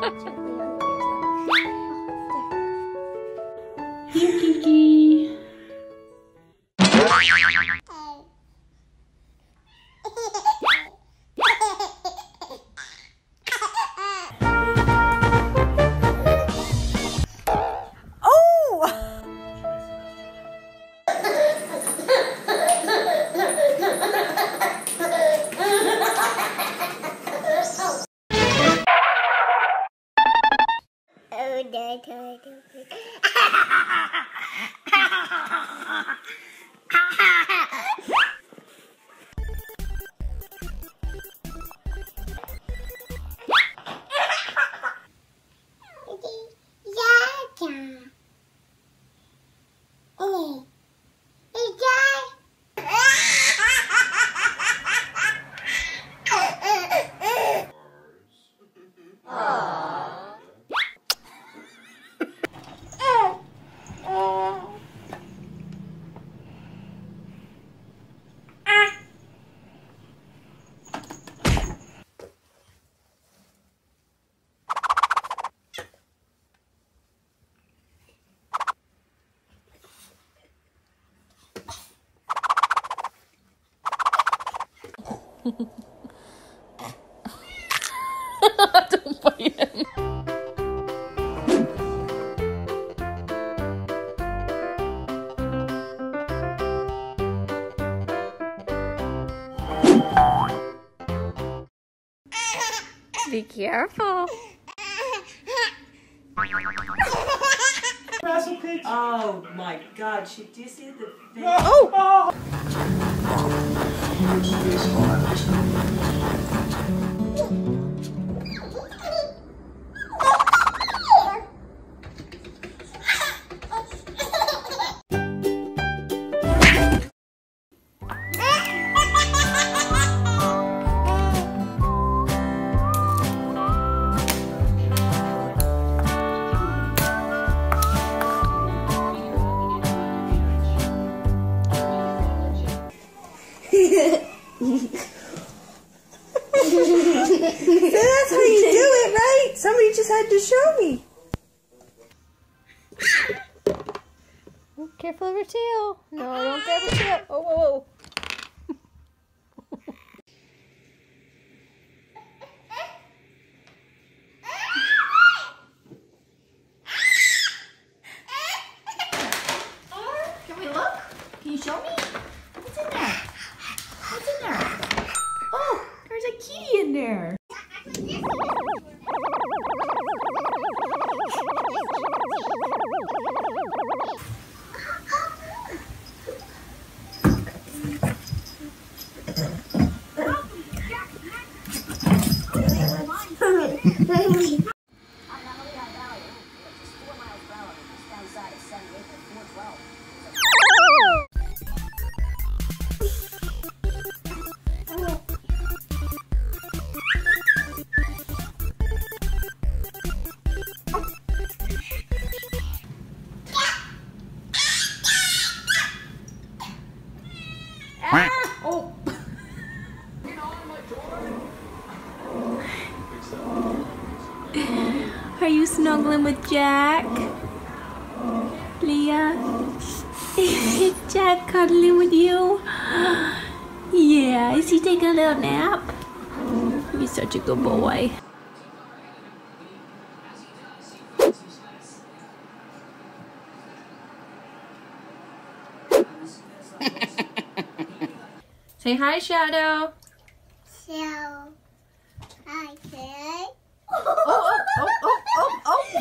ちょっとみました。キキキ Don't bite him. Be careful. Oh my god, she, you see the face? Oh! That's it, right? Had to show me. Careful of her tail. No, don't grab her tail. Oh, whoa, whoa. Are you snuggling with Jack? Leah? Is Jack cuddling with you? Yeah, is he taking a little nap? He's such a good boy. Say hi, Shadow. So,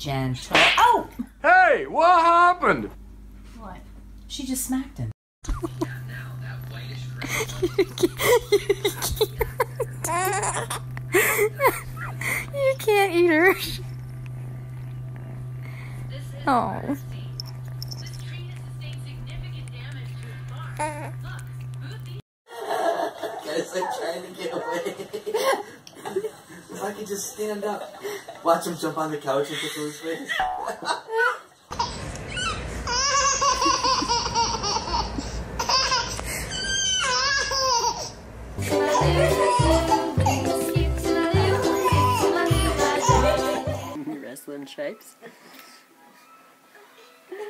gentle. Oh! Hey, what happened? What? She just smacked him. you can't, you can't eat her. Oh. I guess I'm trying to get away. if I could just stand up. Watch him jump on the couch and tickle his face. Wrestling shapes.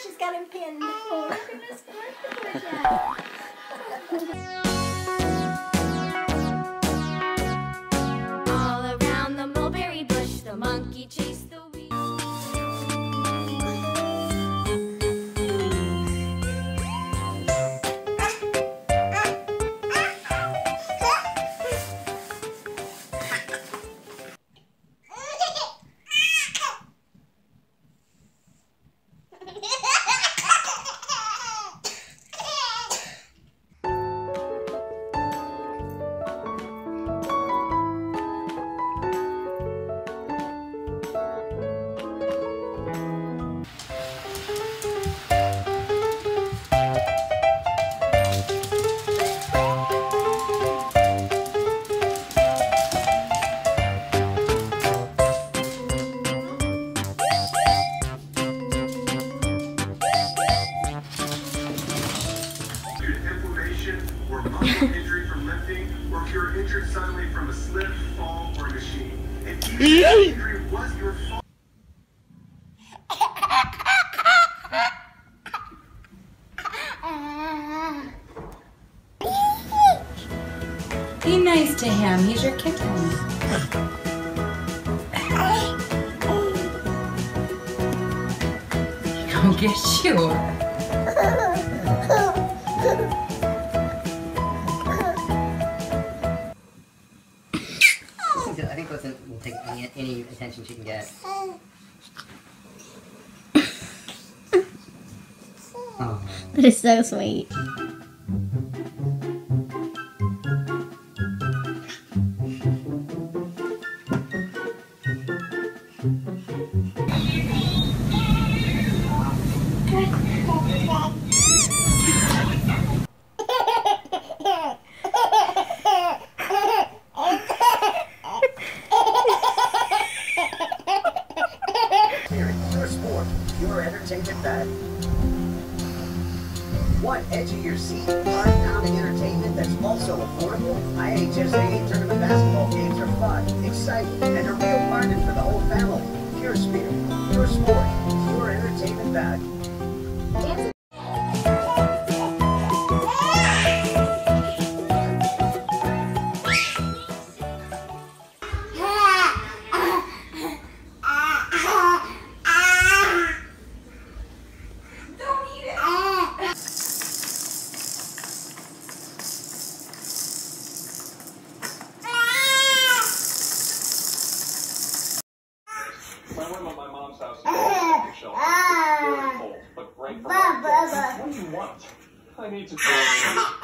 She's got him pinned. Oh, the injury from lifting, or if you injured suddenly from a slip, fall, or machine. Be nice to him. He's your kitten. Go get you. I think Wilson will take any, any attention she can get. Oh. That is so sweet. Want edge of your seat, hard-pounding entertainment that's also affordable? IHSAA tournament basketball games are fun, exciting, and a real bargain for the whole family. Pure Spirit, your sport, pure entertainment bag. My room at my mom's house is on the shelf. It's very cold, but great for What do you want? I need to